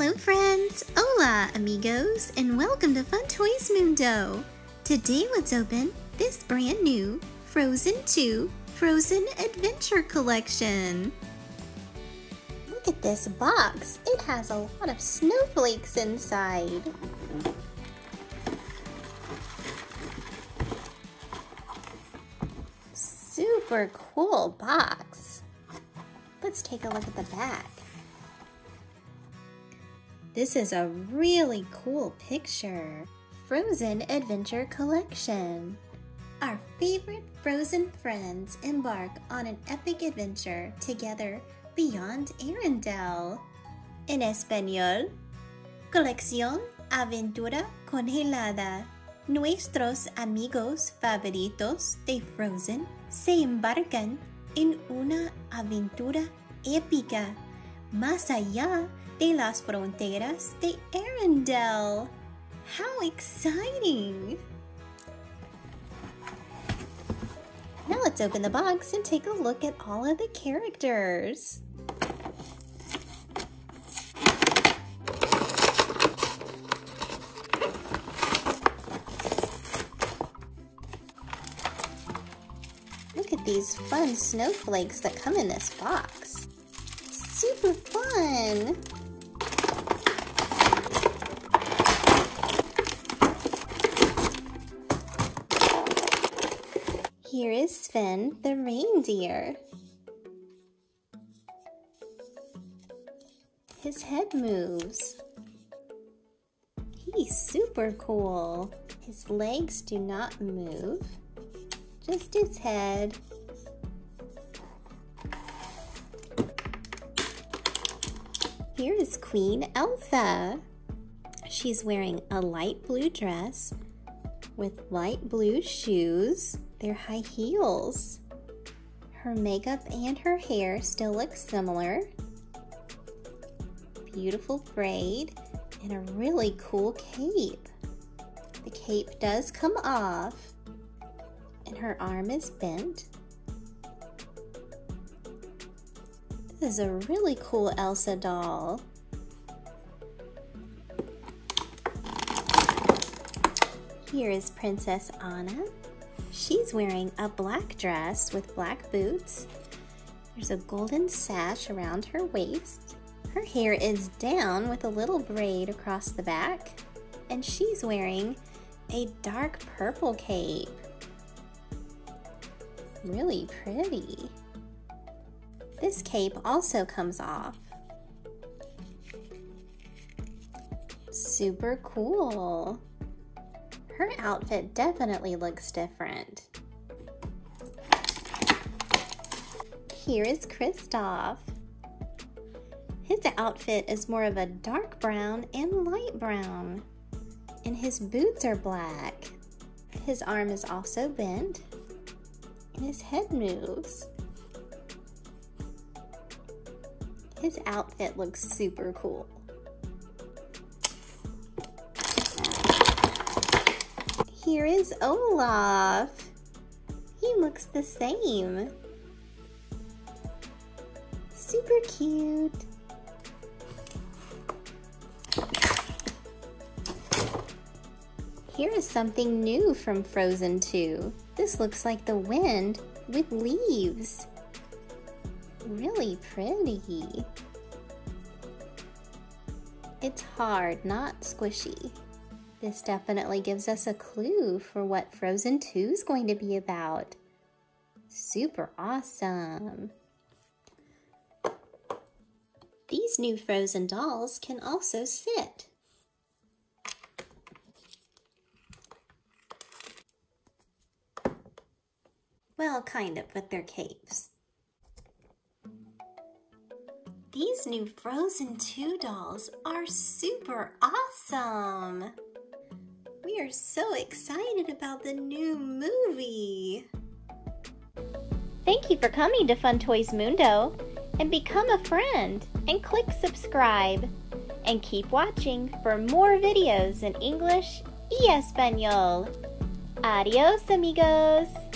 Hello friends! Hola amigos! And welcome to Fun Toys Mundo! Today let's open this brand new Frozen 2 Frozen Adventure Collection! Look at this box! It has a lot of snowflakes inside! Super cool box! Let's take a look at the back. This is a really cool picture. Frozen Adventure Collection. Our favorite Frozen friends embark on an epic adventure together beyond Arendelle. En español, Colección Aventura Congelada. Nuestros amigos favoritos de Frozen se embarcan en una aventura épica más allá de las fronteras de Arendelle. How exciting! Now let's open the box and take a look at all of the characters. Look at these fun snowflakes that come in this box. Super fun! Here is Sven the reindeer. His head moves. He's super cool. His legs do not move, just his head. Here is Queen Elsa. She's wearing a light blue dress with light blue shoes. They're high heels. Her makeup and her hair still look similar. Beautiful braid and a really cool cape. The cape does come off and her arm is bent. This is a really cool Elsa doll. Here is Princess Anna. She's wearing a black dress with black boots. There's a golden sash around her waist. Her hair is down with a little braid across the back. And she's wearing a dark purple cape. Really pretty. This cape also comes off. Super cool. Her outfit definitely looks different. Here is Kristoff. His outfit is more of a dark brown and light brown. And his boots are black. His arm is also bent. And his head moves. His outfit looks super cool. Here is Olaf. He looks the same. Super cute. Here is something new from Frozen 2. This looks like the wind with leaves. Really pretty. It's hard, not squishy. This definitely gives us a clue for what Frozen 2 is going to be about. Super awesome! These new Frozen dolls can also sit. Well, kind of, with their capes. These new Frozen 2 dolls are super awesome! We are so excited about the new movie! Thank you for coming to Fun Toys Mundo and become a friend and click subscribe and keep watching for more videos in English y Espanol. Adios amigos!